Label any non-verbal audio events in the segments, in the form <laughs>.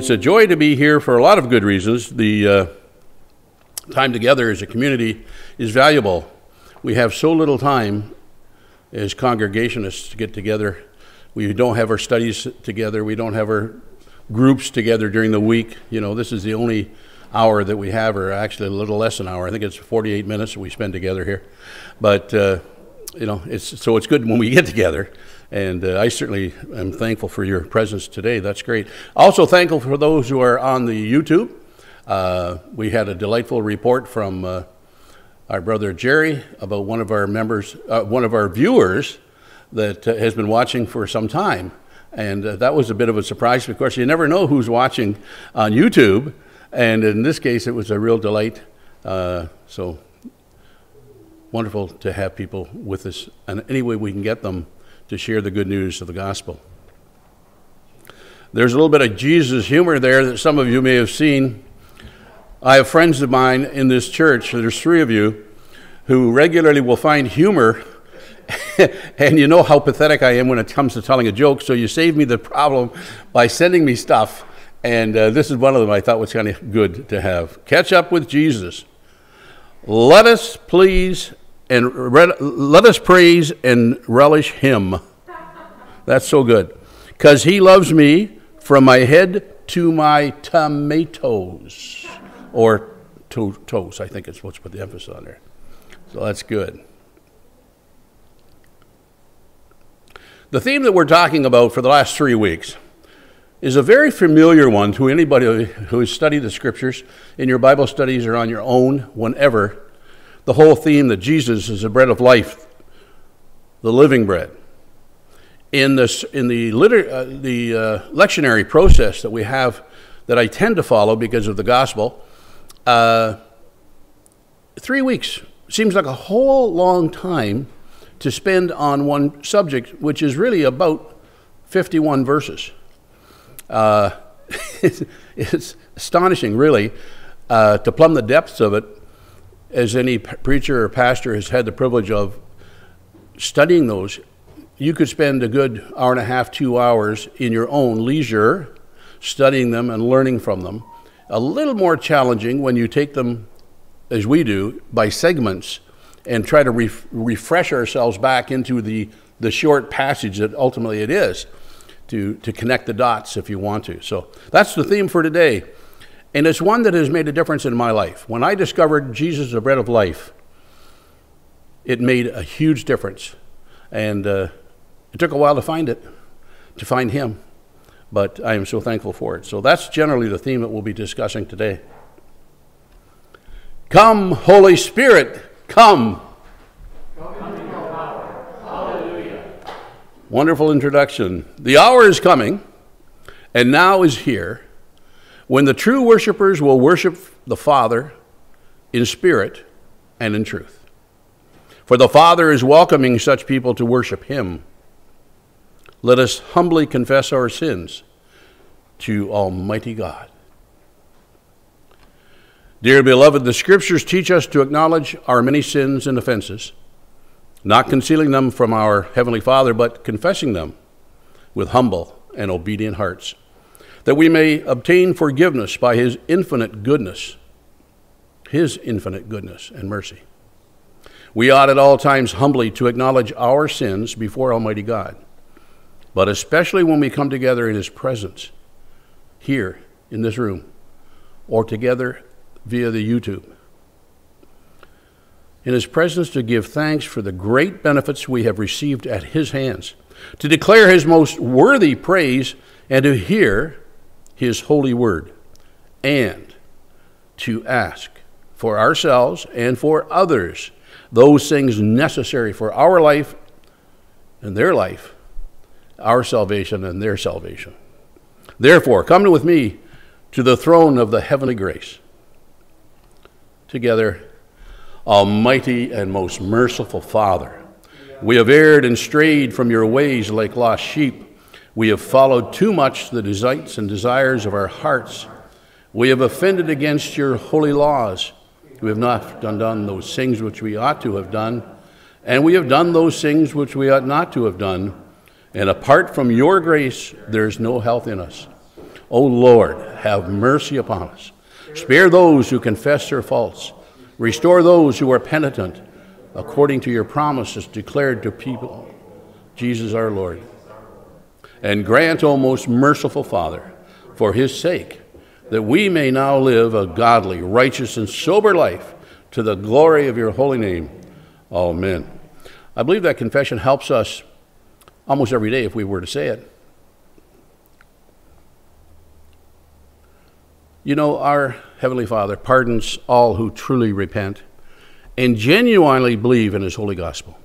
It's a joy to be here for a lot of good reasons. The uh, time together as a community is valuable. We have so little time as congregationists to get together. We don't have our studies together. We don't have our groups together during the week. You know, this is the only hour that we have, or actually a little less than an hour. I think it's 48 minutes we spend together here. But, uh, you know, it's, so it's good when we get together. And uh, I certainly am thankful for your presence today. That's great. Also thankful for those who are on the YouTube. Uh, we had a delightful report from uh, our brother Jerry about one of our members, uh, one of our viewers that uh, has been watching for some time. And uh, that was a bit of a surprise because you never know who's watching on YouTube. And in this case, it was a real delight. so wonderful to have people with us. And any way we can get them to share the good news of the gospel. There's a little bit of Jesus humor there that some of you may have seen. I have friends of mine in this church, there's three of you, who regularly will find humor. <laughs> and you know how pathetic I am when it comes to telling a joke, so you save me the problem by sending me stuff. And uh, this is one of them I thought was kind of good to have. Catch up with Jesus. Let us please and re- let us praise and relish him. That's so good. Because he loves me from my head to my tomatoes. Or to- toes, I think it's what's put the emphasis on there. So that's good. The theme that we're talking about for the last three weeks is a very familiar one to anybody who has studied the scriptures in your Bible studies or on your own, whenever the whole theme that Jesus is the bread of life, the living bread. In, this, in the, liter, uh, the uh, lectionary process that we have, that I tend to follow because of the gospel, uh, three weeks seems like a whole long time to spend on one subject, which is really about 51 verses. Uh, <laughs> it's astonishing, really, uh, to plumb the depths of it as any preacher or pastor has had the privilege of studying those, you could spend a good hour and a half, two hours in your own leisure studying them and learning from them. A little more challenging when you take them, as we do, by segments and try to ref- refresh ourselves back into the, the short passage that ultimately it is to, to connect the dots if you want to. So that's the theme for today. And it's one that has made a difference in my life. When I discovered Jesus, the bread of life, it made a huge difference. And uh, it took a while to find it, to find Him. But I am so thankful for it. So that's generally the theme that we'll be discussing today. Come, Holy Spirit, come. Wonderful introduction. The hour is coming, and now is here when the true worshipers will worship the Father in spirit and in truth. For the Father is welcoming such people to worship Him. Let us humbly confess our sins to Almighty God. Dear beloved, the Scriptures teach us to acknowledge our many sins and offenses, not concealing them from our Heavenly Father, but confessing them with humble and obedient hearts that we may obtain forgiveness by his infinite goodness, his infinite goodness and mercy. We ought at all times humbly to acknowledge our sins before Almighty God, but especially when we come together in his presence, here in this room, or together via the YouTube. In his presence to give thanks for the great benefits we have received at his hands, to declare his most worthy praise, and to hear his holy word, and to ask for ourselves and for others those things necessary for our life and their life, our salvation and their salvation. Therefore, come with me to the throne of the heavenly grace. Together, Almighty and most merciful Father, we have erred and strayed from your ways like lost sheep. We have followed too much the desights and desires of our hearts. We have offended against your holy laws. We have not done, done those things which we ought to have done, and we have done those things which we ought not to have done. And apart from your grace, there is no health in us. O Lord, have mercy upon us. Spare those who confess their faults. Restore those who are penitent, according to your promises declared to people, Jesus our Lord. And grant, O most merciful Father, for his sake, that we may now live a godly, righteous, and sober life to the glory of your holy name. Amen. I believe that confession helps us almost every day if we were to say it. You know, our Heavenly Father pardons all who truly repent and genuinely believe in His holy gospel.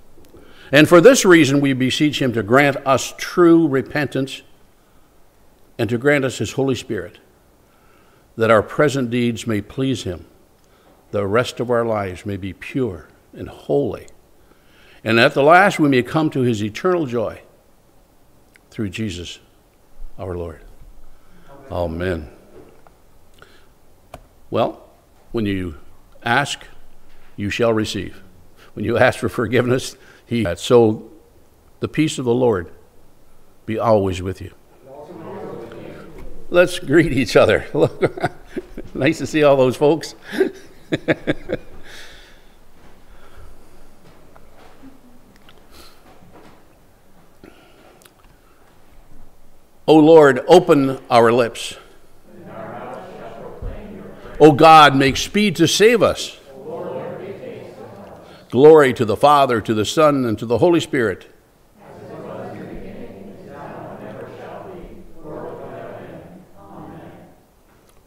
And for this reason, we beseech Him to grant us true repentance and to grant us His Holy Spirit, that our present deeds may please Him, the rest of our lives may be pure and holy, and at the last we may come to His eternal joy through Jesus our Lord. Amen. Well, when you ask, you shall receive. When you ask for forgiveness, He. So the peace of the Lord be always with you. Let's greet each other. <laughs> nice to see all those folks. <laughs> O Lord, open our lips. O God, make speed to save us. Glory to the Father, to the Son, and to the Holy Spirit.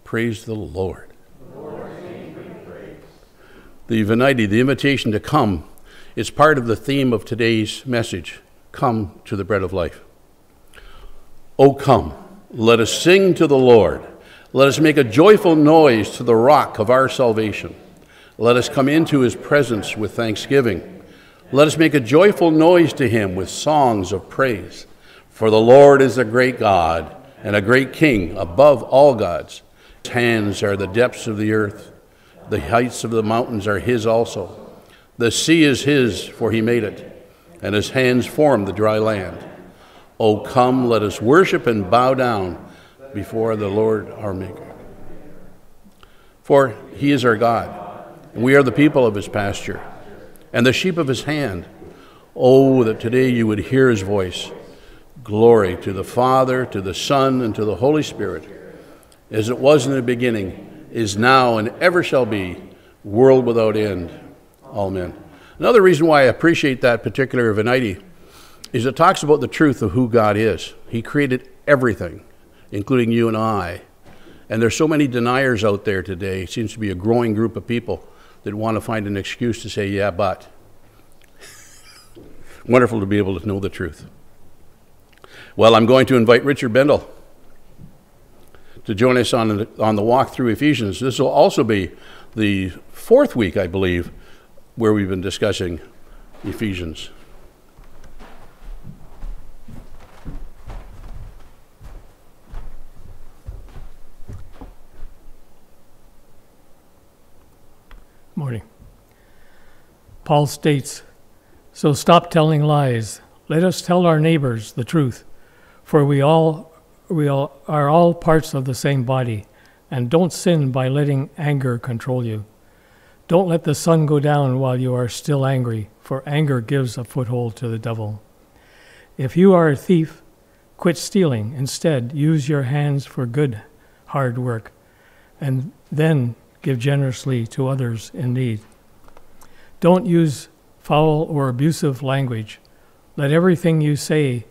Praise the Lord. The Venite, the invitation to come, is part of the theme of today's message Come to the bread of life. O come, let us sing to the Lord. Let us make a joyful noise to the rock of our salvation. Let us come into his presence with thanksgiving. Let us make a joyful noise to him with songs of praise. For the Lord is a great God and a great King above all gods. His hands are the depths of the earth, the heights of the mountains are his also. The sea is his, for he made it, and his hands formed the dry land. O come, let us worship and bow down before the Lord our Maker. For he is our God, we are the people of his pasture, and the sheep of his hand. Oh, that today you would hear his voice. Glory to the Father, to the Son, and to the Holy Spirit, as it was in the beginning, is now, and ever shall be, world without end. Amen. Another reason why I appreciate that particular Venite is it talks about the truth of who God is. He created everything, including you and I. And there's so many deniers out there today. It seems to be a growing group of people that want to find an excuse to say, yeah, but. <laughs> Wonderful to be able to know the truth. Well, I'm going to invite Richard Bendel to join us on the, on the walk through Ephesians. This will also be the fourth week, I believe, where we've been discussing Ephesians. Morning. Paul states, So stop telling lies. Let us tell our neighbors the truth, for we all, we all are all parts of the same body, and don't sin by letting anger control you. Don't let the sun go down while you are still angry, for anger gives a foothold to the devil. If you are a thief, quit stealing. Instead, use your hands for good, hard work, and then give generously to others in need. Don't use foul or abusive language. Let everything you say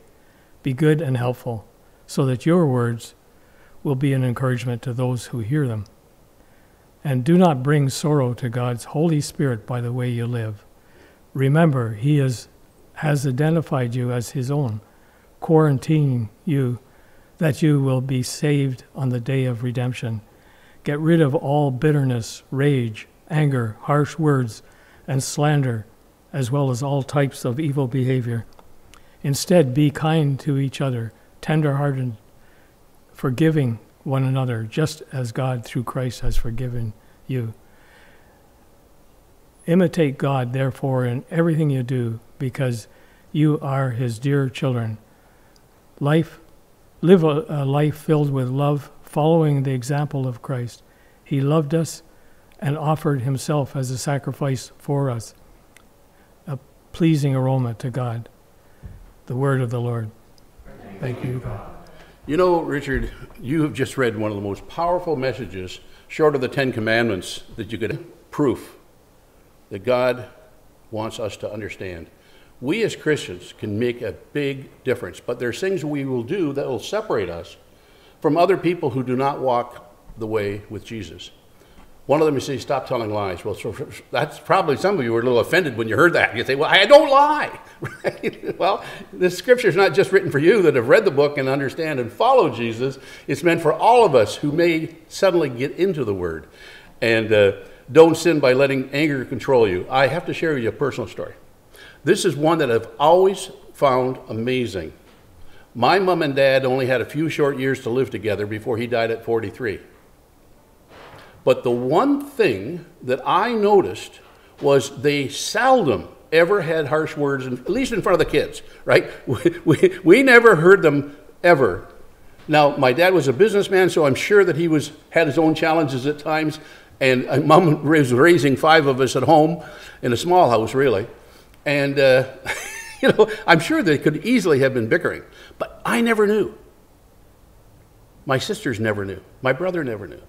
be good and helpful, so that your words will be an encouragement to those who hear them. And do not bring sorrow to God's Holy Spirit by the way you live. Remember, He is, has identified you as His own, quarantining you that you will be saved on the day of redemption. Get rid of all bitterness, rage, anger, harsh words, and slander, as well as all types of evil behavior. Instead, be kind to each other, tender-hearted, forgiving one another, just as God through Christ has forgiven you. Imitate God, therefore, in everything you do, because you are His dear children. Life, live a, a life filled with love following the example of Christ. He loved us and offered himself as a sacrifice for us, a pleasing aroma to God. The word of the Lord. Thank you, God. You know, Richard, you have just read one of the most powerful messages, short of the Ten Commandments, that you could proof that God wants us to understand. We as Christians can make a big difference, but there's things we will do that will separate us from other people who do not walk the way with Jesus. One of them is say, stop telling lies. Well, so that's probably some of you were a little offended when you heard that. You say, well, I don't lie. <laughs> Right? Well, the scripture is not just written for you that have read the book and understand and follow Jesus. It's meant for all of us who may suddenly get into the word. And uh, don't sin by letting anger control you. I have to share with you a personal story. This is one that I've always found amazing. My mom and dad only had a few short years to live together before he died at 43. But the one thing that I noticed was they seldom ever had harsh words, at least in front of the kids, right? <laughs> We, we, we never heard them ever. Now, my dad was a businessman, so I'm sure that he was, had his own challenges at times. And uh, mom <laughs> was raising five of us at home in a small house, really. And, uh, <laughs> you know, I'm sure they could easily have been bickering. But I never knew. My sisters never knew. My brother never knew.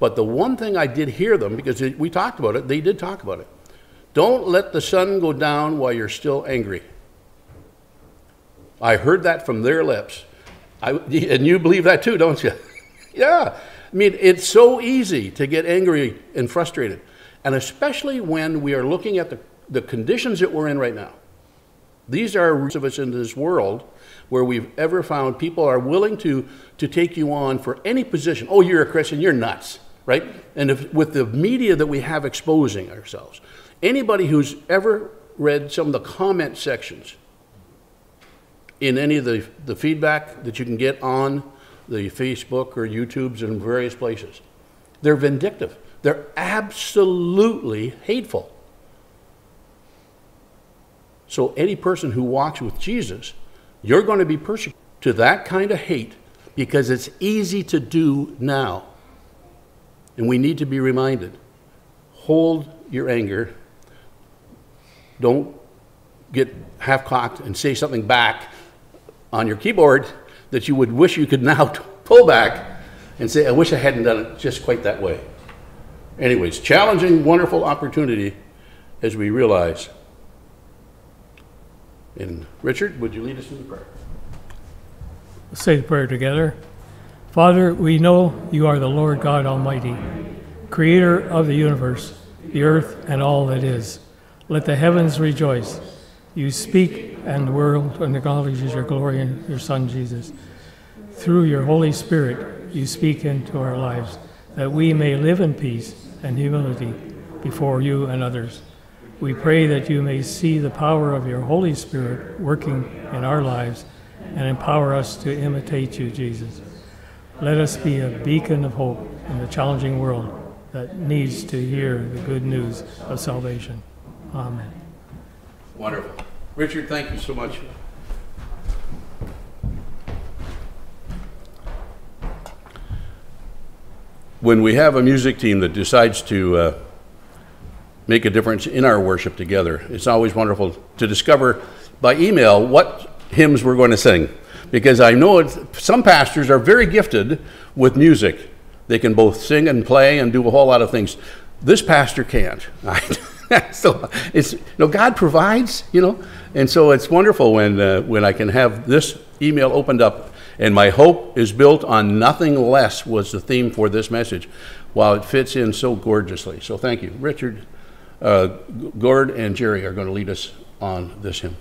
But the one thing I did hear them, because we talked about it, they did talk about it. Don't let the sun go down while you're still angry. I heard that from their lips. I, and you believe that too, don't you? <laughs> yeah. I mean, it's so easy to get angry and frustrated. And especially when we are looking at the, the conditions that we're in right now. These are roots of us in this world where we've ever found people are willing to, to take you on for any position. Oh, you're a Christian, you're nuts right? And if, with the media that we have exposing ourselves, anybody who's ever read some of the comment sections in any of the, the feedback that you can get on the Facebook or YouTubes and various places, they're vindictive. They're absolutely hateful. So, any person who walks with Jesus, you're going to be persecuted to that kind of hate because it's easy to do now. And we need to be reminded hold your anger. Don't get half cocked and say something back on your keyboard that you would wish you could <laughs> now pull back and say, I wish I hadn't done it just quite that way. Anyways, challenging, wonderful opportunity as we realize. And Richard, would you lead us in the prayer? Let's say the prayer together. Father, we know you are the Lord God Almighty, creator of the universe, the earth, and all that is. Let the heavens rejoice. You speak, and the world acknowledges your glory in your Son, Jesus. Through your Holy Spirit, you speak into our lives, that we may live in peace and humility before you and others. We pray that you may see the power of your Holy Spirit working in our lives and empower us to imitate you, Jesus. Let us be a beacon of hope in the challenging world that needs to hear the good news of salvation. Amen. Wonderful. Richard, thank you so much. When we have a music team that decides to uh, make a difference in our worship together, it's always wonderful to discover by email what hymns we're going to sing because I know some pastors are very gifted with music. They can both sing and play and do a whole lot of things. This pastor can't. <laughs> so it's you know God provides, you know, and so it's wonderful when uh, when I can have this email opened up, and my hope is built on nothing less was the theme for this message, while it fits in so gorgeously. So thank you, Richard, uh, Gord, and Jerry are going to lead us on this hymn.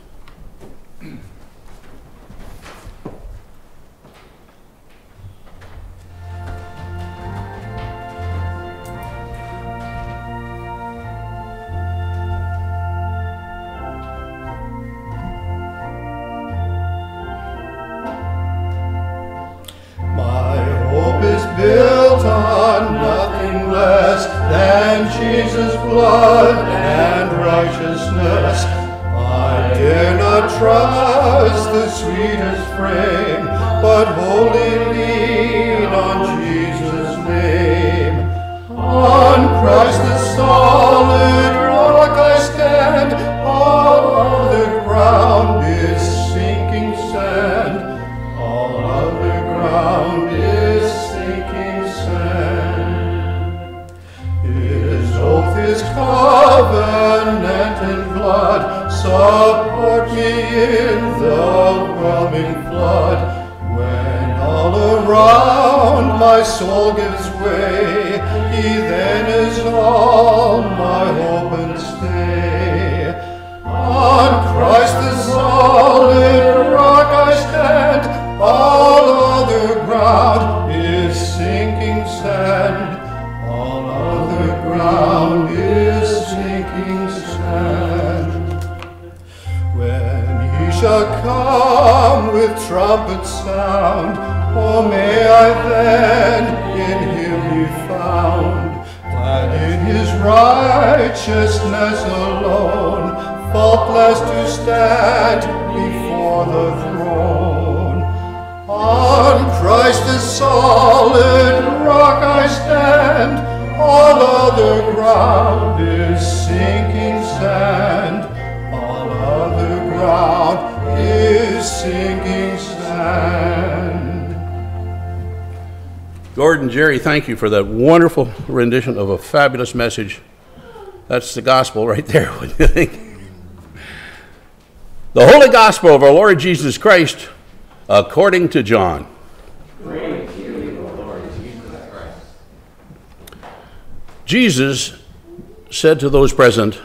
Trust the sweetest frame, but wholly soul gives way, he then is all my hope and stay. On Christ the solid rock I stand, all other ground is sinking sand. All other ground is sinking sand. When he shall come with trumpet sound, Oh, may I then in him be found, glad in his righteousness alone, faultless to stand before the throne. On Christ the solid rock I stand, all other ground is sinking sand, all other ground is sinking sand. Gordon, Jerry, thank you for that wonderful rendition of a fabulous message. That's the gospel right there, <laughs> do you think? The Holy Gospel of our Lord Jesus Christ according to John. Jesus said to those present,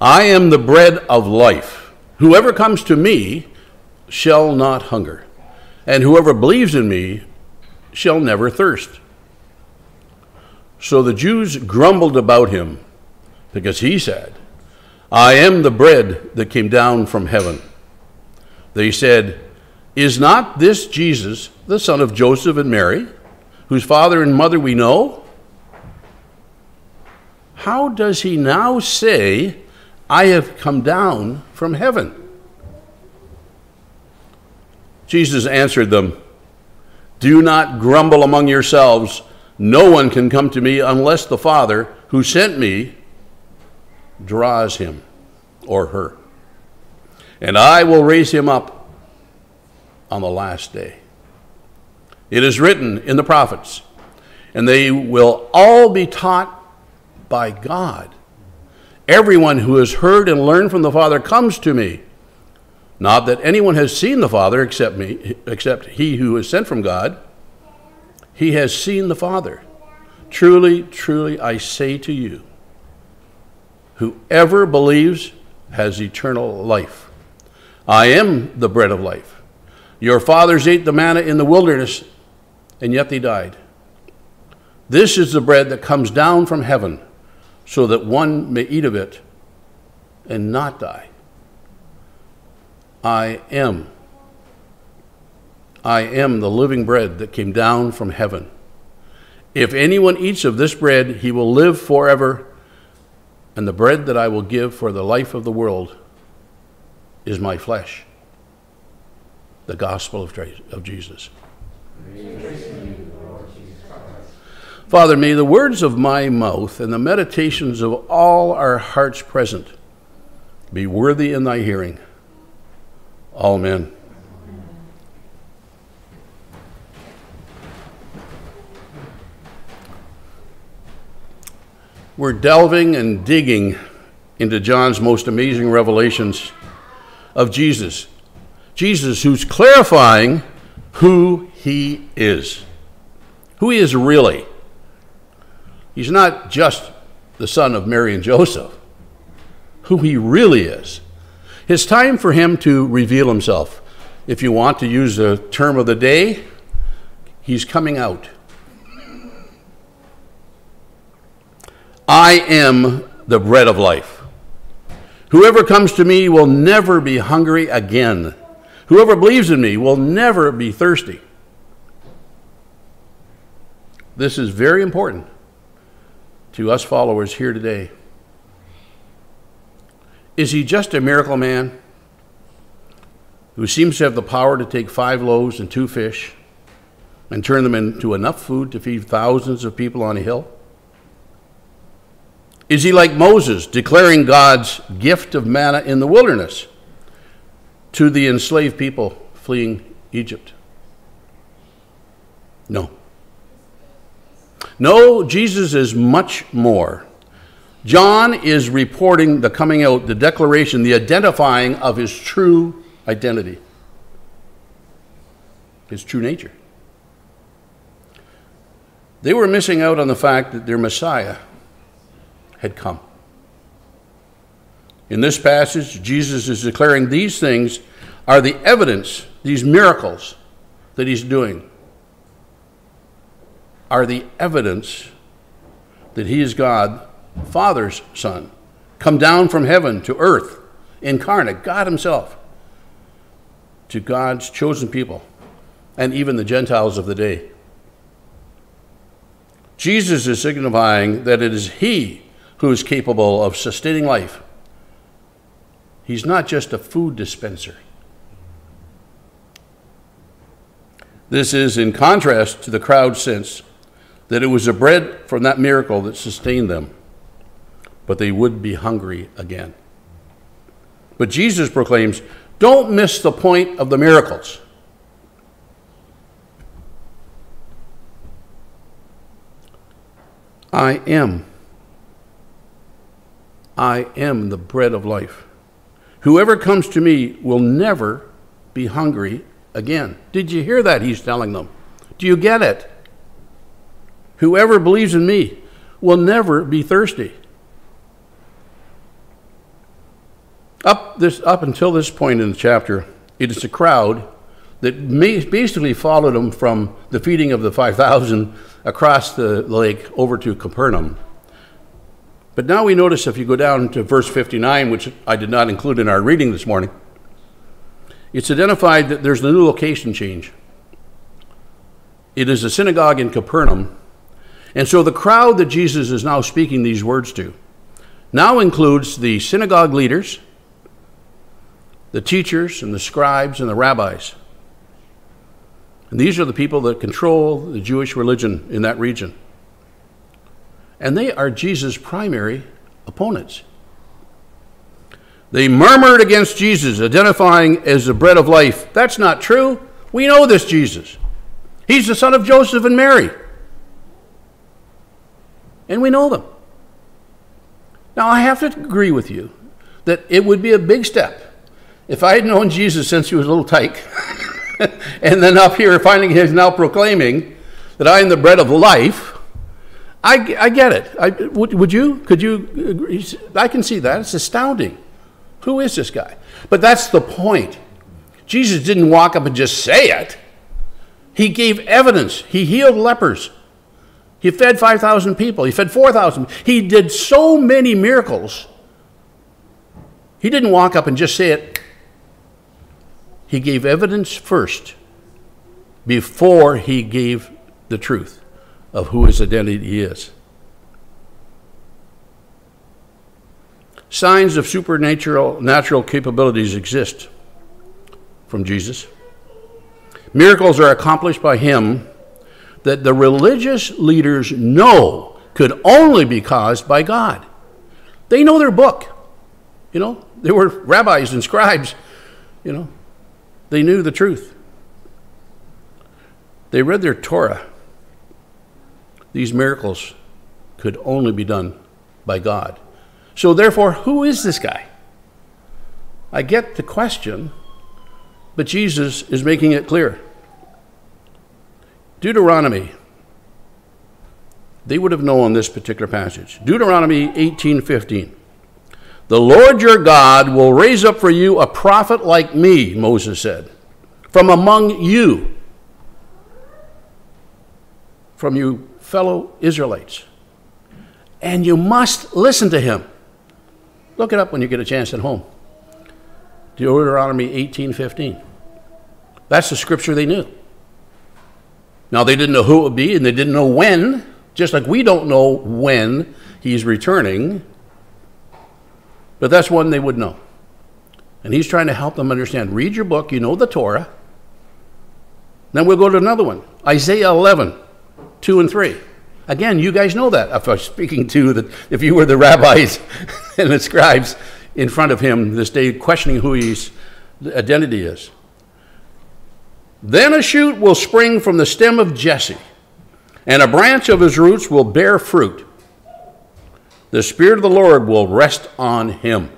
I am the bread of life. Whoever comes to me shall not hunger, and whoever believes in me shall never thirst. So the Jews grumbled about him because he said, I am the bread that came down from heaven. They said, Is not this Jesus, the son of Joseph and Mary, whose father and mother we know? How does he now say, I have come down from heaven? Jesus answered them, Do not grumble among yourselves. No one can come to me unless the Father who sent me draws him or her. And I will raise him up on the last day. It is written in the prophets, and they will all be taught by God. Everyone who has heard and learned from the Father comes to me. Not that anyone has seen the Father except me, except he who is sent from God. He has seen the Father. Truly, truly, I say to you, whoever believes has eternal life. I am the bread of life. Your fathers ate the manna in the wilderness, and yet they died. This is the bread that comes down from heaven, so that one may eat of it and not die. I am. I am the living bread that came down from heaven. If anyone eats of this bread, he will live forever, and the bread that I will give for the life of the world is my flesh. The gospel of, of Jesus. Father, may the words of my mouth and the meditations of all our hearts present be worthy in thy hearing. Amen. We're delving and digging into John's most amazing revelations of Jesus. Jesus, who's clarifying who he is, who he is really. He's not just the son of Mary and Joseph, who he really is. It's time for him to reveal himself. If you want to use the term of the day, he's coming out. I am the bread of life. Whoever comes to me will never be hungry again. Whoever believes in me will never be thirsty. This is very important to us followers here today. Is he just a miracle man who seems to have the power to take five loaves and two fish and turn them into enough food to feed thousands of people on a hill? Is he like Moses, declaring God's gift of manna in the wilderness to the enslaved people fleeing Egypt? No. No, Jesus is much more. John is reporting the coming out, the declaration, the identifying of his true identity, his true nature. They were missing out on the fact that their Messiah had come. In this passage, Jesus is declaring these things are the evidence, these miracles that he's doing, are the evidence that he is God, Father's Son, come down from heaven to earth, incarnate, God Himself, to God's chosen people, and even the Gentiles of the day. Jesus is signifying that it is He who is capable of sustaining life. He's not just a food dispenser. This is in contrast to the crowd's sense that it was the bread from that miracle that sustained them, but they would be hungry again. But Jesus proclaims don't miss the point of the miracles. I am I am the bread of life. Whoever comes to me will never be hungry again. Did you hear that? He's telling them. Do you get it? Whoever believes in me will never be thirsty. Up, this, up until this point in the chapter, it is a crowd that basically followed him from the feeding of the 5,000 across the lake over to Capernaum. But now we notice if you go down to verse 59, which I did not include in our reading this morning, it's identified that there's a new location change. It is a synagogue in Capernaum. And so the crowd that Jesus is now speaking these words to now includes the synagogue leaders, the teachers, and the scribes, and the rabbis. And these are the people that control the Jewish religion in that region and they are Jesus' primary opponents. They murmured against Jesus, identifying as the bread of life. That's not true. We know this Jesus. He's the son of Joseph and Mary. And we know them. Now, I have to agree with you that it would be a big step if I had known Jesus since he was a little tyke, <laughs> and then up here finding he's now proclaiming that I am the bread of life I, I get it. I, would, would you? Could you? I can see that. It's astounding. Who is this guy? But that's the point. Jesus didn't walk up and just say it. He gave evidence. He healed lepers. He fed 5,000 people. He fed 4,000. He did so many miracles. He didn't walk up and just say it. He gave evidence first before he gave the truth of who his identity is. Signs of supernatural natural capabilities exist from Jesus. Miracles are accomplished by him that the religious leaders know could only be caused by God. They know their book. You know, they were rabbis and scribes. You know, they knew the truth. They read their Torah. These miracles could only be done by God. So, therefore, who is this guy? I get the question, but Jesus is making it clear. Deuteronomy, they would have known this particular passage. Deuteronomy 18:15. The Lord your God will raise up for you a prophet like me, Moses said, from among you. From you fellow Israelites. And you must listen to him. Look it up when you get a chance at home. Deuteronomy 18:15. That's the scripture they knew. Now they didn't know who it would be and they didn't know when, just like we don't know when he's returning. But that's one they would know. And he's trying to help them understand. Read your book, you know the Torah. Then we'll go to another one. Isaiah 11, 2 and 3. Again, you guys know that. If I was speaking to the, if you were the rabbis <laughs> and the scribes in front of him this day, questioning who his identity is. Then a shoot will spring from the stem of Jesse, and a branch of his roots will bear fruit. The Spirit of the Lord will rest on him.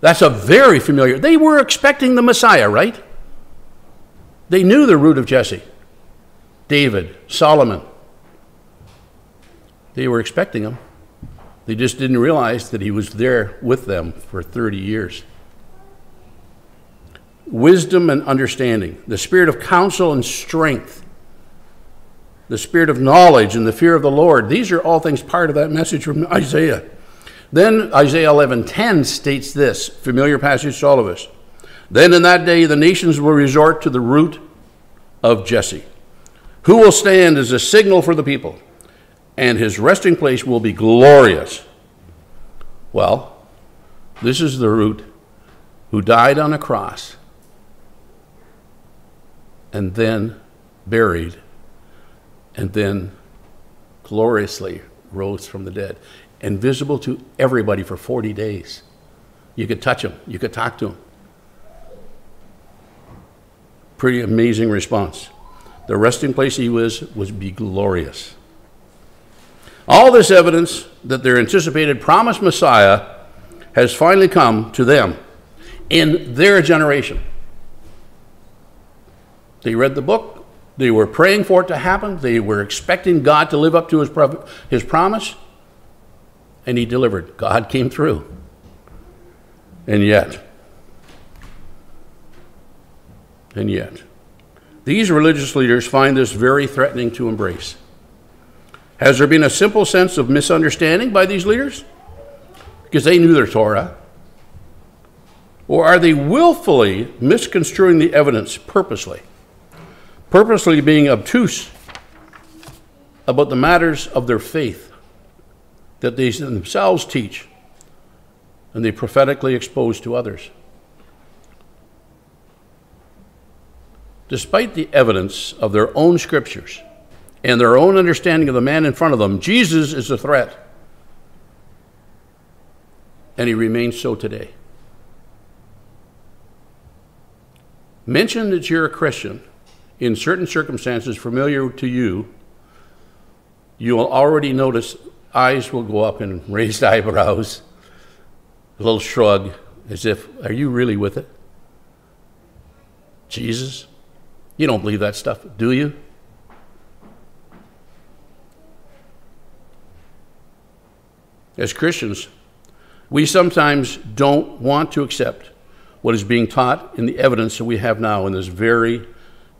That's a very familiar. They were expecting the Messiah, right? They knew the root of Jesse David, Solomon. They were expecting him. They just didn't realize that he was there with them for 30 years. Wisdom and understanding, the spirit of counsel and strength, the spirit of knowledge and the fear of the Lord. These are all things part of that message from Isaiah. Then Isaiah 11:10 states this, familiar passage to all of us. Then in that day the nations will resort to the root of Jesse. Who will stand as a signal for the people? and his resting place will be glorious. Well, this is the root who died on a cross and then buried and then gloriously rose from the dead and visible to everybody for 40 days. You could touch him, you could talk to him. Pretty amazing response. The resting place he was was be glorious. All this evidence that their anticipated promised Messiah has finally come to them in their generation. They read the book, they were praying for it to happen, they were expecting God to live up to his, his promise, and he delivered. God came through. And yet, and yet, these religious leaders find this very threatening to embrace. Has there been a simple sense of misunderstanding by these leaders? Because they knew their Torah. Or are they willfully misconstruing the evidence purposely? Purposely being obtuse about the matters of their faith that they themselves teach and they prophetically expose to others. Despite the evidence of their own scriptures, and their own understanding of the man in front of them, Jesus is a threat. And he remains so today. Mention that you're a Christian in certain circumstances familiar to you, you will already notice eyes will go up and <laughs> raised eyebrows, a little shrug, as if, are you really with it? Jesus? You don't believe that stuff, do you? as Christians, we sometimes don't want to accept what is being taught in the evidence that we have now in this very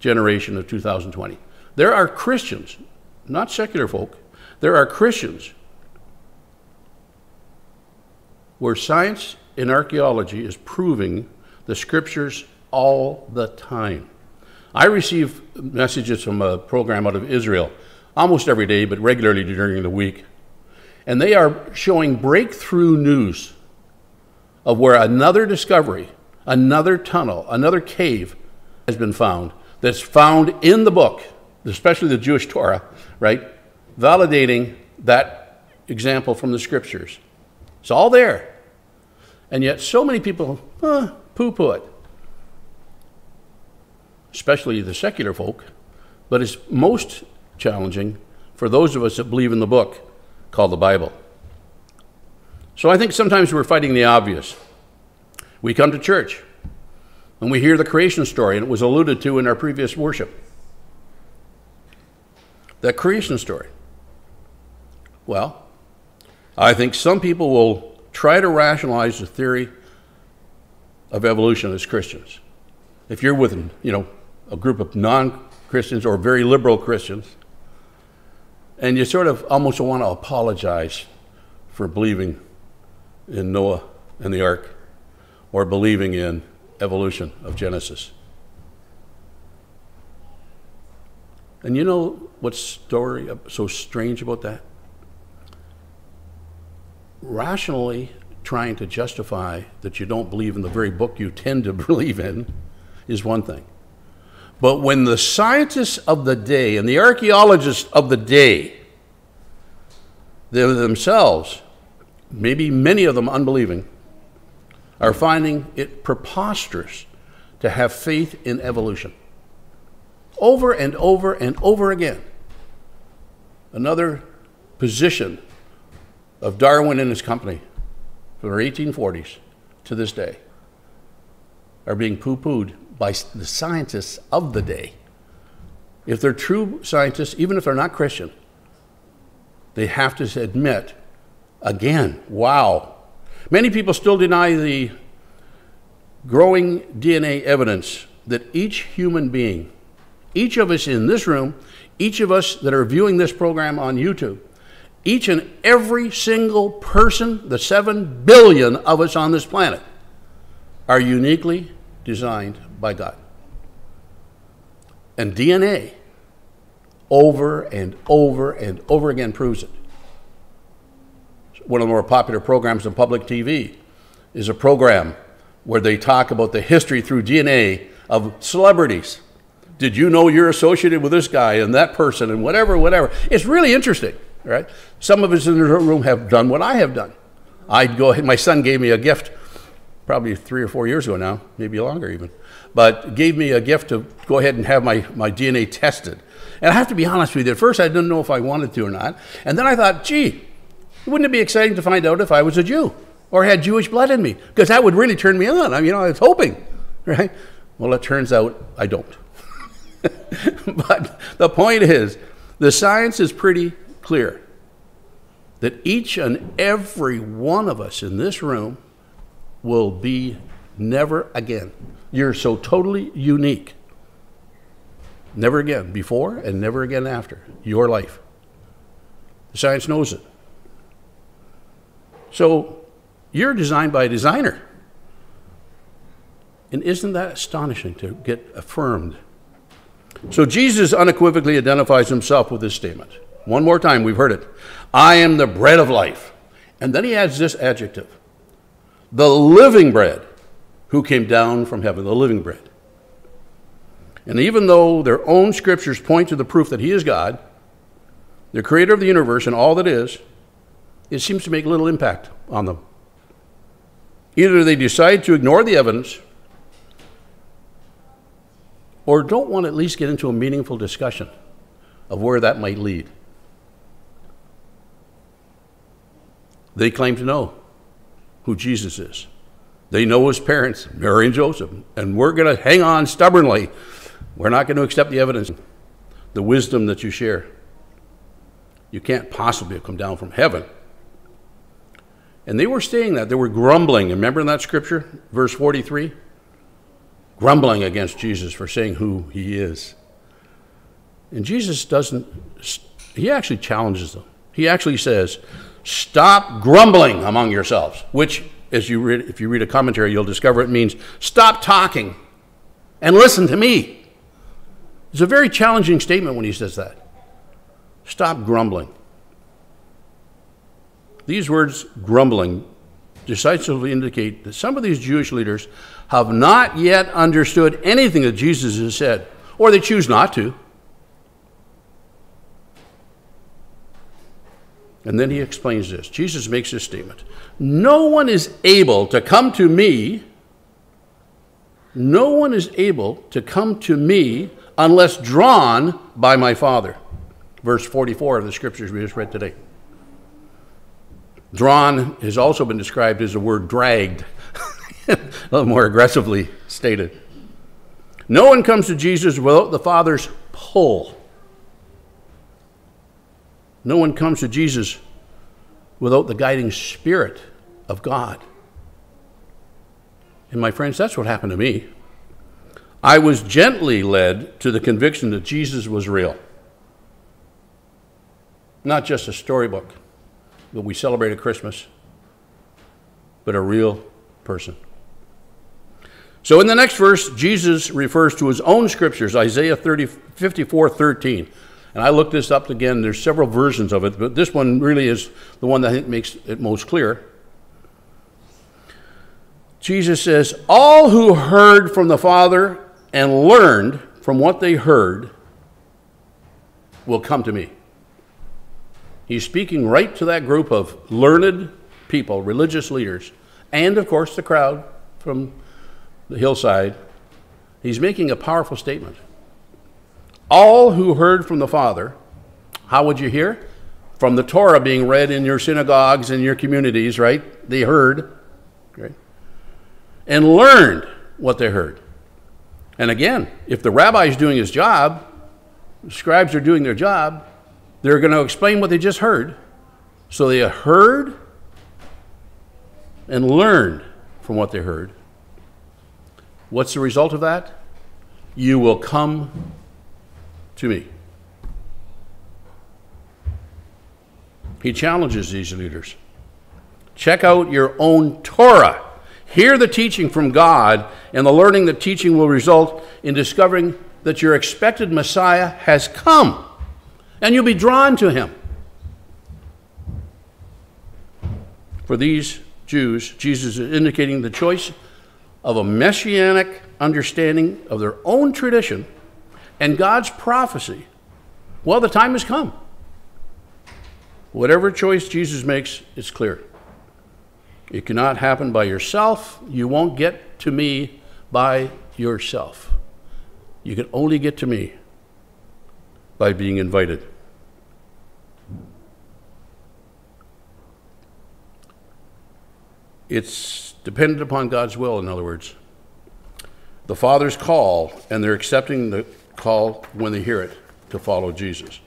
generation of 2020. There are Christians, not secular folk, there are Christians where science and archaeology is proving the scriptures all the time. I receive messages from a program out of Israel almost every day, but regularly during the week and they are showing breakthrough news of where another discovery, another tunnel, another cave has been found that's found in the book, especially the Jewish Torah, right? Validating that example from the scriptures. It's all there. And yet, so many people uh, poo poo it, especially the secular folk. But it's most challenging for those of us that believe in the book called the Bible. So I think sometimes we're fighting the obvious. We come to church and we hear the creation story, and it was alluded to in our previous worship. That creation story. Well, I think some people will try to rationalize the theory of evolution as Christians. If you're with, you know, a group of non-Christians or very liberal Christians, and you sort of almost want to apologize for believing in Noah and the ark or believing in evolution of Genesis. And you know what's story so strange about that? Rationally trying to justify that you don't believe in the very book you tend to <laughs> believe in is one thing. But when the scientists of the day and the archaeologists of the day, they themselves, maybe many of them unbelieving, are finding it preposterous to have faith in evolution. Over and over and over again. Another position of Darwin and his company from the 1840s to this day are being poo pooed by the scientists of the day. If they're true scientists, even if they're not Christian, they have to admit again, wow. Many people still deny the growing DNA evidence that each human being, each of us in this room, each of us that are viewing this program on YouTube, each and every single person, the seven billion of us on this planet, are uniquely designed by God. And DNA, over and over and over again, proves it. One of the more popular programs on public TV is a program where they talk about the history through DNA of celebrities. Did you know you're associated with this guy and that person and whatever, whatever? It's really interesting, right? Some of us in the room have done what I have done. I'd go my son gave me a gift probably three or four years ago now, maybe longer even, but gave me a gift to go ahead and have my, my DNA tested. And I have to be honest with you, at first I didn't know if I wanted to or not. And then I thought, gee, wouldn't it be exciting to find out if I was a Jew? or had Jewish blood in me, because that would really turn me on. I mean, you know, I was hoping, <laughs> right? Well, it turns out I don't. <laughs> but the point is, the science is pretty clear that each and every one of us in this room will be never again. You're so totally unique. Never again, before and never again after your life. The science knows it. So you're designed by a designer. And isn't that astonishing to get affirmed? So Jesus unequivocally identifies himself with this statement. One more time, we've heard it I am the bread of life. And then he adds this adjective the living bread who came down from heaven, the living bread. And even though their own scriptures point to the proof that he is God, the creator of the universe and all that is, it seems to make little impact on them. Either they decide to ignore the evidence or don't want to at least get into a meaningful discussion of where that might lead. They claim to know who Jesus is. They know his parents, Mary and Joseph, and we're going to hang on stubbornly. We're not going to accept the evidence, the wisdom that you share. You can't possibly have come down from heaven and they were saying that. They were grumbling. Remember in that scripture, verse 43? Grumbling against Jesus for saying who he is. And Jesus doesn't, he actually challenges them. He actually says, Stop grumbling among yourselves, which, as you read, if you read a commentary, you'll discover it means stop talking and listen to me. It's a very challenging statement when he says that. Stop grumbling. These words, grumbling, decisively indicate that some of these Jewish leaders have not yet understood anything that Jesus has said, or they choose not to. And then he explains this. Jesus makes this statement No one is able to come to me, no one is able to come to me unless drawn by my Father. Verse 44 of the scriptures we just read today. Drawn has also been described as a word dragged, <laughs> a little more aggressively stated. No one comes to Jesus without the Father's pull. No one comes to Jesus without the guiding Spirit of God. And my friends, that's what happened to me. I was gently led to the conviction that Jesus was real, not just a storybook that we celebrate at Christmas, but a real person. So in the next verse, Jesus refers to his own scriptures, Isaiah 30, 54 13. And I looked this up again. There's several versions of it, but this one really is the one that I think makes it most clear. Jesus says, All who heard from the Father and learned from what they heard will come to me. He's speaking right to that group of learned people, religious leaders, and of course the crowd from the hillside. He's making a powerful statement. All who heard from the Father, how would you hear? From the Torah being read in your synagogues and your communities, right? They heard, right? And learned what they heard. And again, if the rabbi is doing his job, the scribes are doing their job, they're going to explain what they just heard. So they heard and learned from what they heard. What's the result of that? You will come to me. He challenges these leaders. Check out your own Torah. Hear the teaching from God, and the learning that teaching will result in discovering that your expected Messiah has come and you'll be drawn to him. For these Jews, Jesus is indicating the choice of a messianic understanding of their own tradition and God's prophecy. Well, the time has come. Whatever choice Jesus makes, it's clear. It cannot happen by yourself. You won't get to me by yourself. You can only get to me by being invited. It's dependent upon God's will, in other words. The Father's call, and they're accepting the call when they hear it to follow Jesus.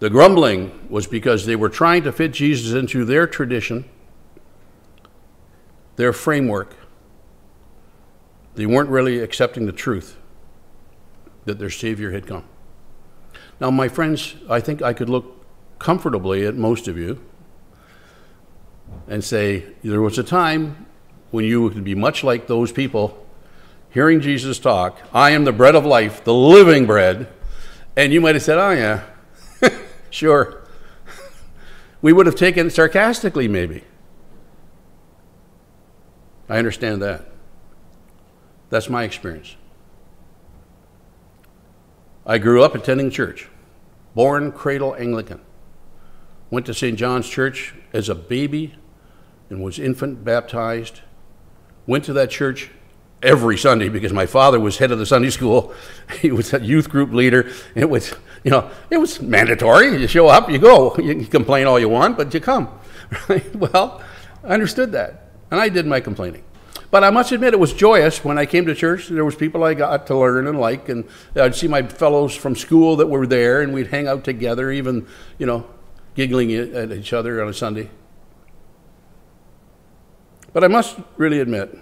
The grumbling was because they were trying to fit Jesus into their tradition, their framework. They weren't really accepting the truth that their Savior had come. Now, my friends, I think I could look comfortably at most of you and say, There was a time when you would be much like those people hearing Jesus talk, I am the bread of life, the living bread. And you might have said, Oh, yeah, <laughs> sure. we would have taken it sarcastically, maybe. I understand that. That's my experience. I grew up attending church, born cradle Anglican. Went to St. John's Church as a baby and was infant baptized. Went to that church every Sunday because my father was head of the Sunday school. <laughs> He was a youth group leader. It was, you know, it was mandatory. You show up, you go. You can complain all you want, but you come. Right? <laughs> Well, I understood that, and I did my complaining. But I must admit, it was joyous when I came to church. There was people I got to learn and like, and I'd see my fellows from school that were there, and we'd hang out together, even, you know, giggling at each other on a Sunday. But I must really admit,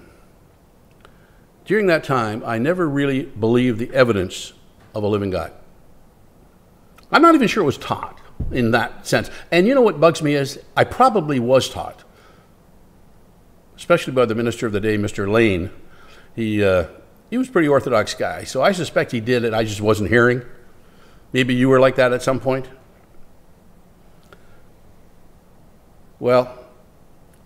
during that time, I never really believed the evidence of a living God. I'm not even sure it was taught in that sense. And you know what bugs me is I probably was taught, especially by the minister of the day, Mr. Lane. He, uh, he was a pretty orthodox guy, so I suspect he did it, I just wasn't hearing. Maybe you were like that at some point. Well,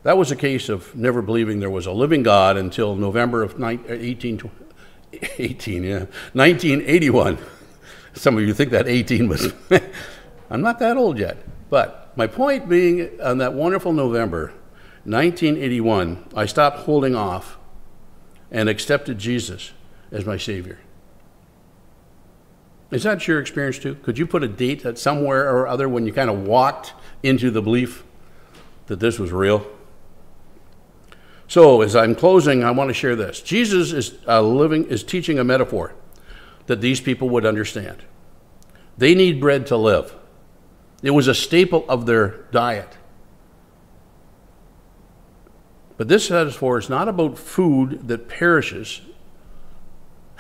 that was a case of never believing there was a living God until November of uh, 18, <laughs> 18 yeah, 1981. Some of you think that 18 was. <laughs> I'm not that old yet. But my point being, on that wonderful November 1981, I stopped holding off and accepted Jesus as my Savior. Is that your experience too? Could you put a date at somewhere or other when you kind of walked into the belief that this was real? So, as I'm closing, I want to share this. Jesus is uh, living is teaching a metaphor that these people would understand. They need bread to live. It was a staple of their diet. But this metaphor is not about food that perishes,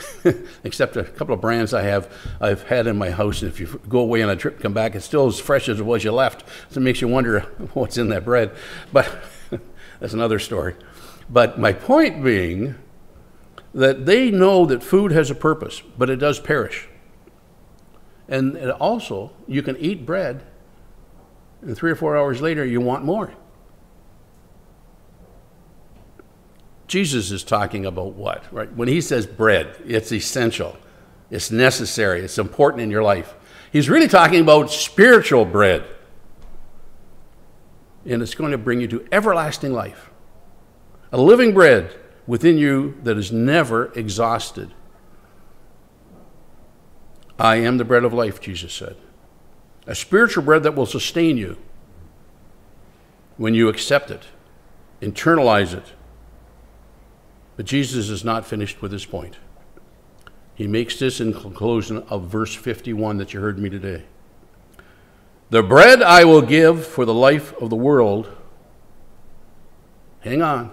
<laughs> except a couple of brands I have I've had in my house. And if you go away on a trip, come back, it's still as fresh as it was you left. So it makes you wonder <laughs> what's in that bread. But <laughs> that's another story. But my point being that they know that food has a purpose, but it does perish. And also, you can eat bread, and three or four hours later, you want more. Jesus is talking about what? Right? When he says bread, it's essential, it's necessary, it's important in your life. He's really talking about spiritual bread. And it's going to bring you to everlasting life. A living bread within you that is never exhausted. I am the bread of life, Jesus said. A spiritual bread that will sustain you when you accept it, internalize it. But Jesus is not finished with his point. He makes this in conclusion of verse 51 that you heard me today. The bread I will give for the life of the world, hang on,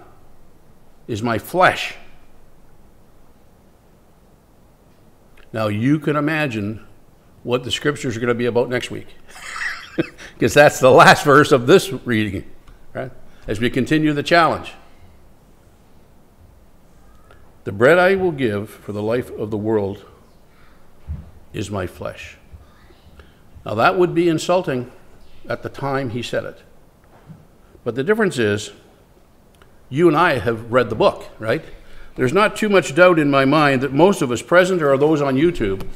is my flesh. Now you can imagine what the scriptures are going to be about next week. <laughs> Because that's the last verse of this reading, right? As we continue the challenge. The bread I will give for the life of the world is my flesh. Now, that would be insulting at the time he said it. But the difference is, you and I have read the book, right? There's not too much doubt in my mind that most of us present or those on YouTube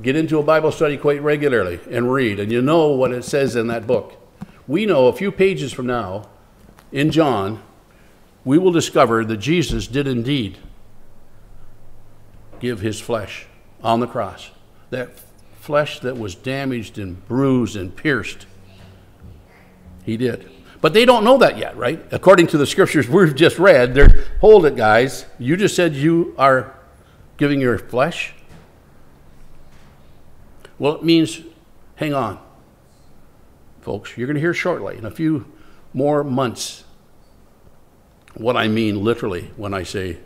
get into a Bible study quite regularly and read, and you know what it says in that book. We know a few pages from now, in John, we will discover that Jesus did indeed give his flesh on the cross. That flesh that was damaged and bruised and pierced. He did. But they don't know that yet, right? According to the scriptures we've just read, they're, hold it, guys. You just said you are giving your flesh. Well, it means, hang on, folks. You're going to hear shortly, in a few more months, what I mean literally when I say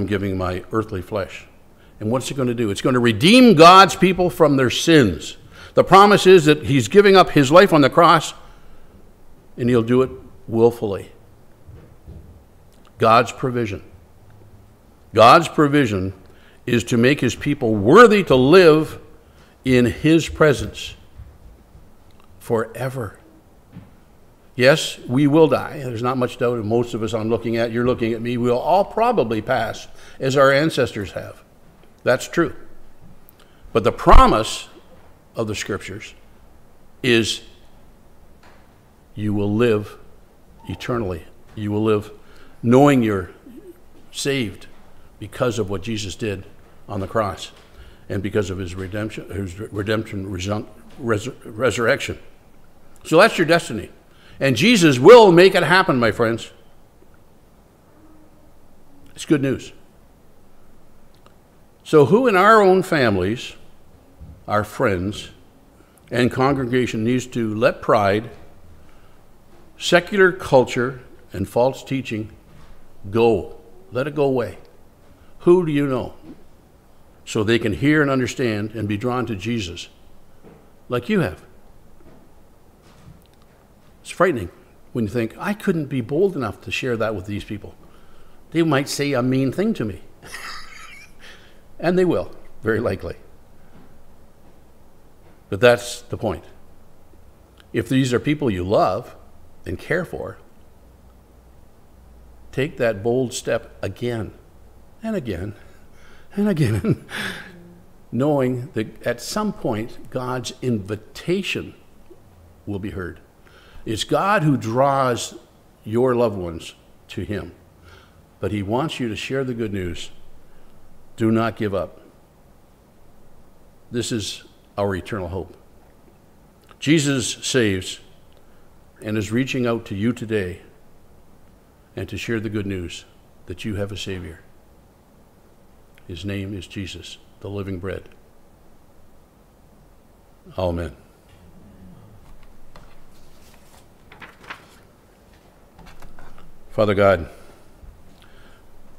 I'm giving my earthly flesh. And what's it going to do? It's going to redeem God's people from their sins. The promise is that He's giving up His life on the cross, and He'll do it willfully. God's provision. God's provision is to make His people worthy to live in His presence forever. Yes, we will die. There's not much doubt. Most of us I'm looking at, you're looking at me, we'll all probably pass as our ancestors have. That's true. But the promise of the scriptures is you will live eternally. You will live knowing you're saved because of what Jesus did on the cross and because of his redemption, his redemption res- resurrection. So that's your destiny. And Jesus will make it happen, my friends. It's good news. So, who in our own families, our friends, and congregation needs to let pride, secular culture, and false teaching go? Let it go away. Who do you know? So they can hear and understand and be drawn to Jesus like you have. It's frightening when you think, I couldn't be bold enough to share that with these people. They might say a mean thing to me. <laughs> and they will, very likely. But that's the point. If these are people you love and care for, take that bold step again and again and again, <laughs> knowing that at some point God's invitation will be heard. It's God who draws your loved ones to Him. But He wants you to share the good news. Do not give up. This is our eternal hope. Jesus saves and is reaching out to you today and to share the good news that you have a Savior. His name is Jesus, the living bread. Amen. Father God,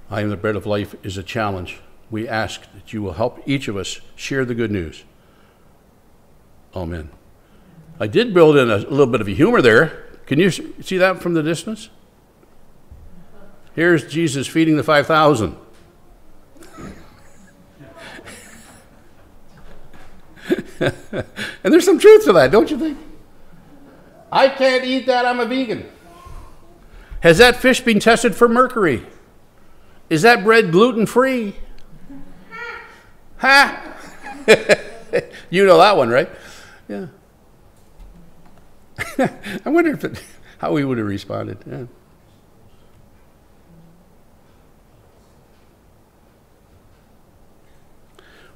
I am the bread of life is a challenge. We ask that you will help each of us share the good news. Amen. I did build in a little bit of a humor there. Can you see that from the distance? Here's Jesus feeding the 5,000. <laughs> and there's some truth to that, don't you think? I can't eat that, I'm a vegan. Has that fish been tested for mercury? Is that bread gluten free? Ha! <laughs> you know that one, right? Yeah. <laughs> I wonder if it, how he would have responded. Yeah.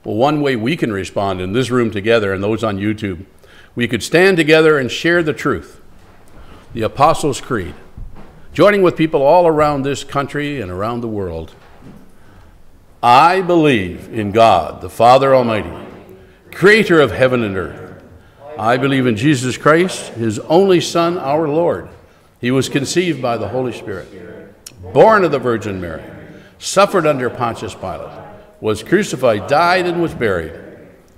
Well, one way we can respond in this room together and those on YouTube, we could stand together and share the truth, the Apostles' Creed, joining with people all around this country and around the world. I believe in God, the Father Almighty, creator of heaven and earth. I believe in Jesus Christ, his only Son, our Lord. He was conceived by the Holy Spirit, born of the Virgin Mary, suffered under Pontius Pilate was crucified, died, and was buried.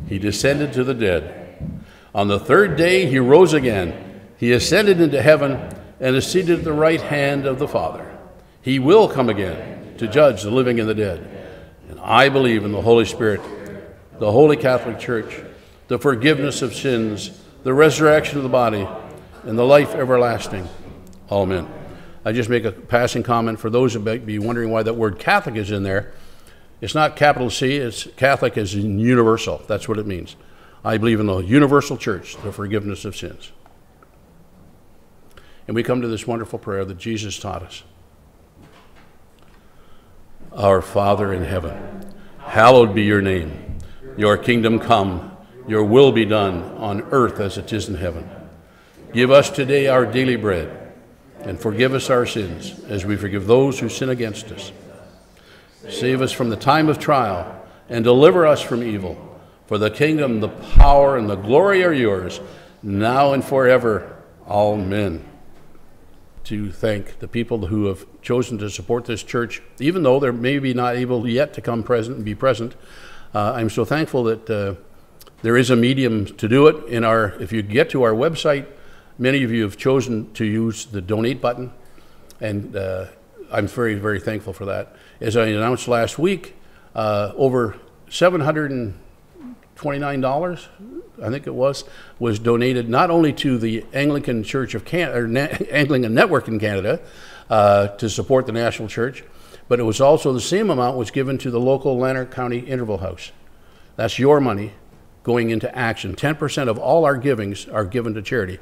He descended to the dead. On the third day, he rose again. He ascended into heaven and is seated at the right hand of the Father. He will come again to judge the living and the dead. And I believe in the Holy Spirit, the Holy Catholic Church, the forgiveness of sins, the resurrection of the body, and the life everlasting. Amen. I just make a passing comment for those who may be wondering why that word Catholic is in there. It's not capital C, it's Catholic as in universal. That's what it means. I believe in the universal church, the forgiveness of sins. And we come to this wonderful prayer that Jesus taught us Our Father in heaven, hallowed be your name. Your kingdom come, your will be done on earth as it is in heaven. Give us today our daily bread, and forgive us our sins as we forgive those who sin against us Save us from the time of trial, and deliver us from evil. For the kingdom, the power, and the glory are yours, now and forever. Amen. To thank the people who have chosen to support this church, even though they're maybe not able yet to come present and be present. Uh, I'm so thankful that uh, there is a medium to do it. In our, if you get to our website, many of you have chosen to use the donate button, and uh, I'm very, very thankful for that. As I announced last week, uh, over $729, I think it was, was donated not only to the Anglican Church of Canada, or Na- <laughs> Anglican Network in Canada, uh, to support the national church, but it was also the same amount was given to the local Lanark County Interval House. That's your money going into action. 10% of all our givings are given to charity.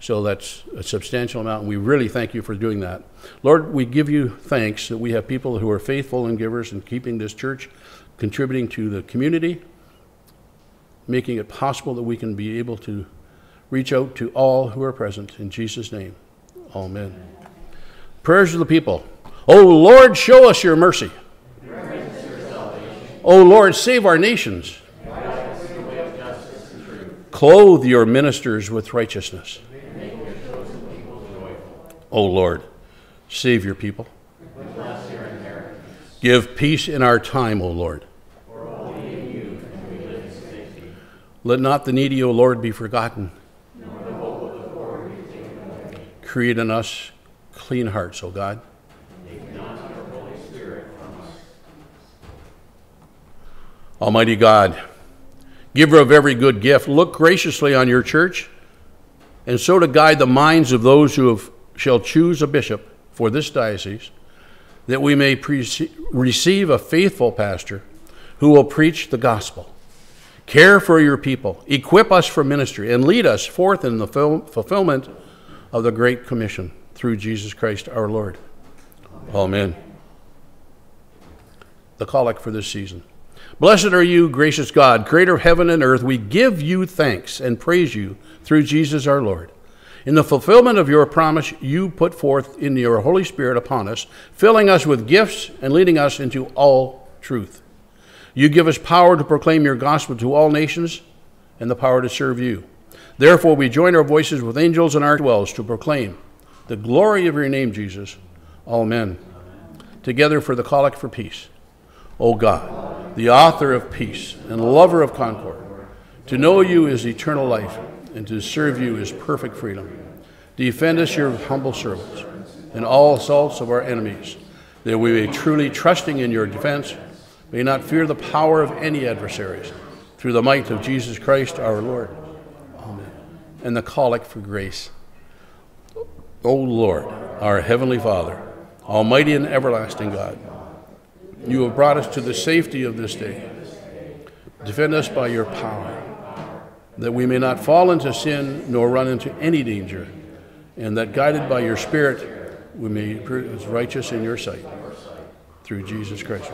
So that's a substantial amount, and we really thank you for doing that. Lord, we give you thanks that we have people who are faithful and givers in keeping this church, contributing to the community, making it possible that we can be able to reach out to all who are present. In Jesus' name, amen. Prayers of the people. O Lord, show us your mercy. O Lord, save our nations. Clothe your ministers with righteousness. O Lord, save your people. Give peace in our time, O Lord. Let not the needy, O Lord, be forgotten. Create in us clean hearts, O God. Almighty God, giver of every good gift, look graciously on your church, and so to guide the minds of those who have shall choose a bishop for this diocese, that we may receive a faithful pastor who will preach the gospel. Care for your people, equip us for ministry, and lead us forth in the fulfillment of the Great Commission through Jesus Christ our Lord. Amen. The collect for this season. Blessed are you, gracious God, creator of heaven and earth. We give you thanks and praise you through Jesus our Lord in the fulfillment of your promise, you put forth in your Holy Spirit upon us, filling us with gifts and leading us into all truth. You give us power to proclaim your gospel to all nations and the power to serve you. Therefore, we join our voices with angels and archangels to proclaim the glory of your name, Jesus. All men. Together for the collect for peace. O God, the author of peace and lover of concord, to know you is eternal life and to serve you is perfect freedom. Defend us, your humble servants, in all assaults of our enemies, that we may truly trusting in your defense, may not fear the power of any adversaries, through the might of Jesus Christ our Lord. Amen. And the collect for grace. O Lord, our Heavenly Father, Almighty and everlasting God, you have brought us to the safety of this day. Defend us by your power, that we may not fall into sin nor run into any danger, and that guided by your Spirit, we may be righteous in your sight. Through Jesus Christ.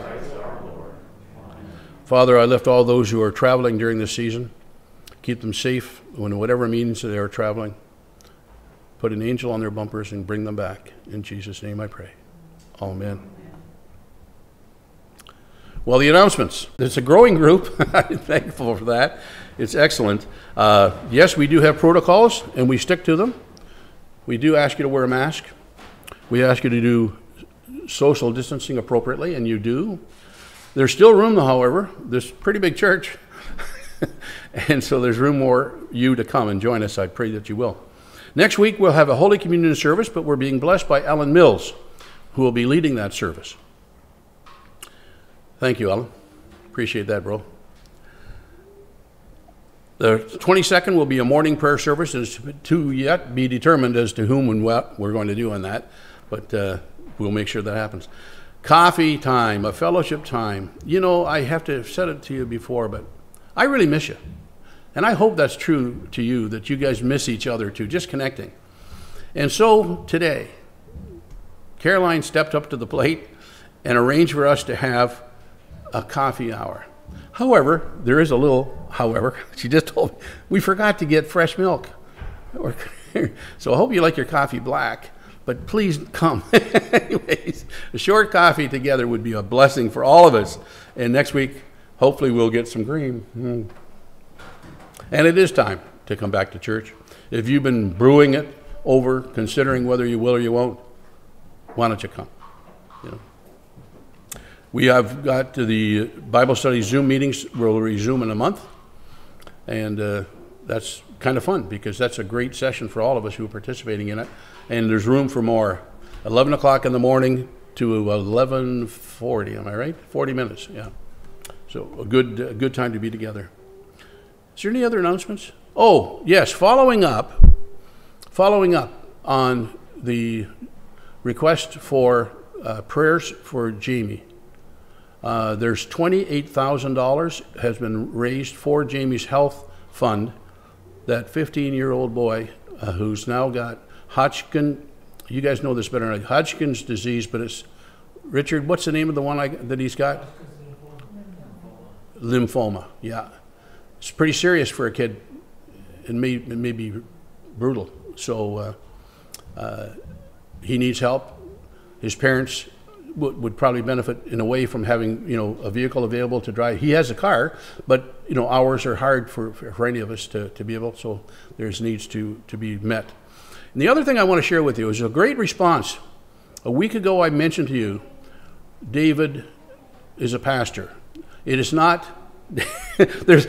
Father, I lift all those who are traveling during this season. Keep them safe in whatever means they are traveling. Put an angel on their bumpers and bring them back. In Jesus' name I pray. Amen. Well, the announcements. It's a growing group. <laughs> I'm thankful for that. It's excellent. Uh, yes, we do have protocols, and we stick to them. We do ask you to wear a mask. We ask you to do social distancing appropriately, and you do. There's still room, however. This pretty big church, <laughs> and so there's room for you to come and join us. I pray that you will. Next week, we'll have a Holy Communion service, but we're being blessed by Alan Mills, who will be leading that service. Thank you, Alan. Appreciate that, bro. The 22nd will be a morning prayer service. It's to yet be determined as to whom and what we're going to do on that, but uh, we'll make sure that happens. Coffee time, a fellowship time. You know, I have to have said it to you before, but I really miss you. And I hope that's true to you, that you guys miss each other too, just connecting. And so today, Caroline stepped up to the plate and arranged for us to have a coffee hour. However, there is a little however. <laughs> She just told me we forgot to get fresh milk. <laughs> so I hope you like your coffee black, but please come. <laughs> Anyways, a short coffee together would be a blessing for all of us. And next week, hopefully, we'll get some cream. Mm. And it is time to come back to church. If you've been brewing it over, considering whether you will or you won't, why don't you come? You know. We have got the Bible study Zoom meetings. We'll resume in a month. And uh, that's kind of fun because that's a great session for all of us who are participating in it. And there's room for more. 11 o'clock in the morning to 11:40. Am I right? 40 minutes. Yeah. So a good a good time to be together. Is there any other announcements? Oh yes, following up, following up on the request for uh, prayers for Jamie. Uh, there's $28,000 has been raised for Jamie's health fund. That 15 year old boy uh, who's now got Hodgkin, you guys know this better than I, Hodgkin's disease, but it's, Richard, what's the name of the one I, that he's got? Lymphoma. Lymphoma, yeah. It's pretty serious for a kid. It may, it may be brutal. So uh, uh he needs help. His parents would, would probably benefit in a way from having you know a vehicle available to drive. He has a car, but you know hours are hard for, for, for any of us to, to be able. So there's needs to to be met. And the other thing I want to share with you is a great response. A week ago, I mentioned to you, David is a pastor. It is not. <laughs> there's.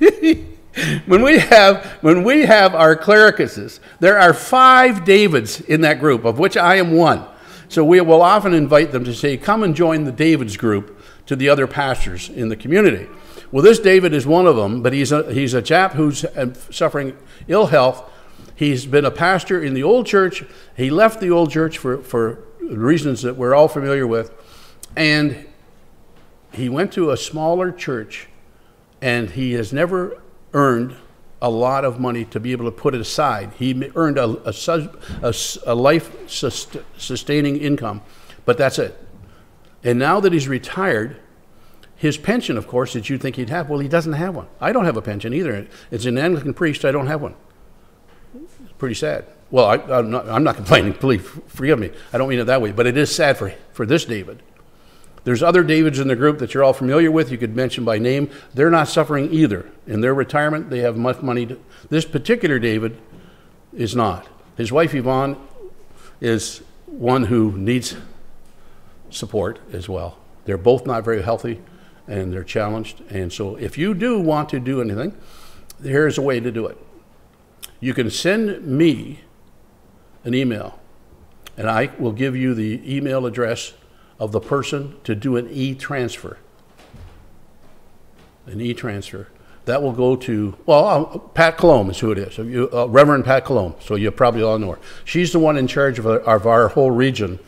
<laughs> when we have when we have our clericuses, there are five Davids in that group, of which I am one. So we will often invite them to say, Come and join the David's group to the other pastors in the community. Well, this David is one of them, but he's a, he's a chap who's uh, suffering ill health. He's been a pastor in the old church. He left the old church for, for reasons that we're all familiar with. And he went to a smaller church, and he has never earned a lot of money to be able to put it aside. He earned a, a, a, a life sustaining income, but that's it. And now that he's retired, his pension, of course, that you'd think he'd have, well, he doesn't have one. I don't have a pension either. It's an Anglican priest, I don't have one. Pretty sad. Well, I, am not, I'm not complaining, please forgive me. I don't mean it that way, but it is sad for, for this David. There's other Davids in the group that you're all familiar with. You could mention by name. They're not suffering either. In their retirement, they have much money. To, this particular David is not. His wife Yvonne is one who needs support as well. They're both not very healthy and they're challenged. And so, if you do want to do anything, here's a way to do it. You can send me an email, and I will give you the email address of the person to do an e transfer. An e transfer. that will go to, well, uh, Pat Colomb is who it is, you, uh, Reverend Pat Colomb, so you probably all know her. She's the one in charge of, uh, of our whole region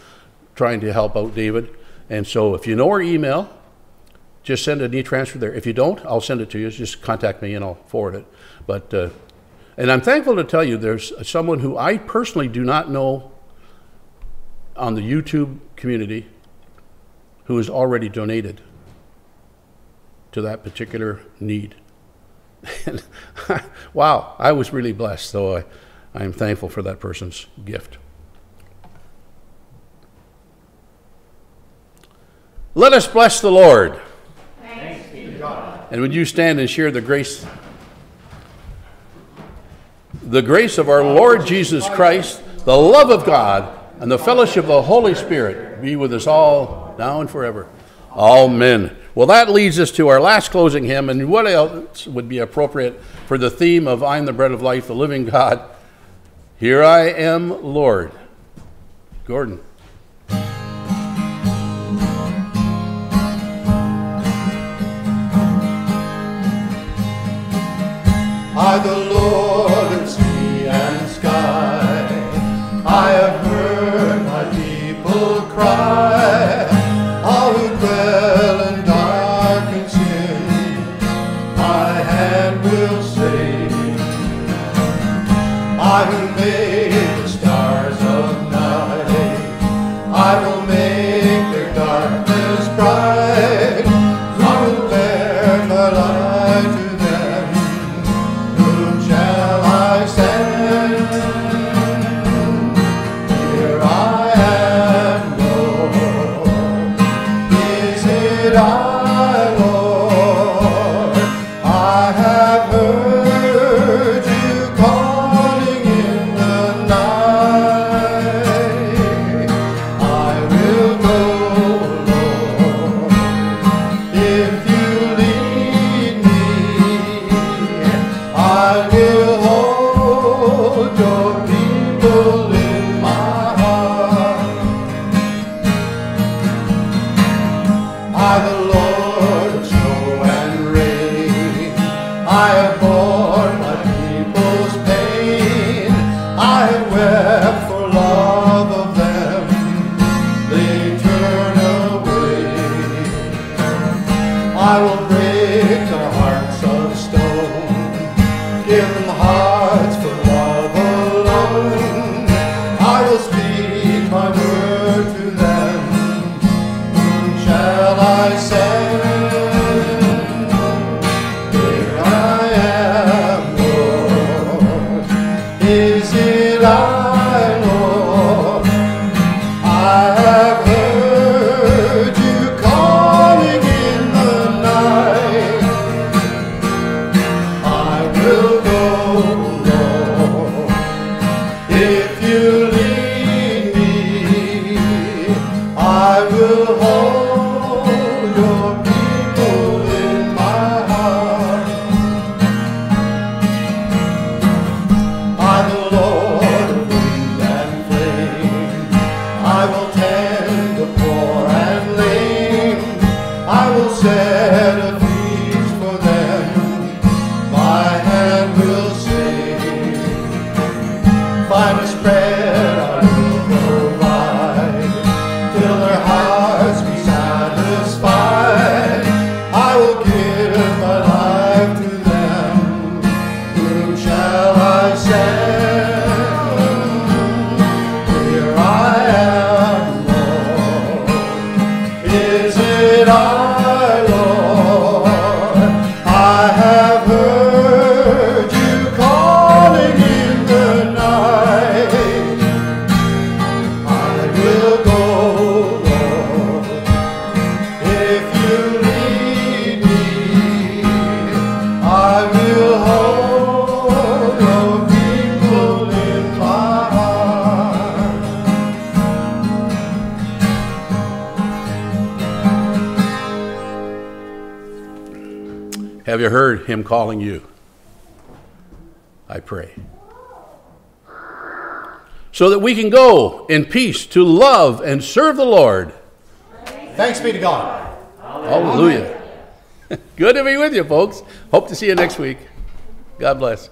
trying to help out David. And so if you know her email, just send an e-transfer there. If you don't, I'll send it to you. Just contact me and I'll forward it. But, uh, and I'm thankful to tell you there's someone who I personally do not know on the YouTube community who has already donated to that particular need. And <laughs> wow, I was really blessed, so I, I am thankful for that person's gift. Let us bless the Lord. And would you stand and share the grace? The grace of our Lord Jesus Christ, the love of God, and the fellowship of the Holy Spirit be with us all now and forever. Amen. Well, that leads us to our last closing hymn, and what else would be appropriate for the theme of I'm the bread of life, the living God? Here I am, Lord. Gordon. I, calling you? I pray. So that we can go in peace to love and serve the Lord. Thanks be to God. Hallelujah. <laughs> Good to be with you, folks. Hope to see you next week. God bless.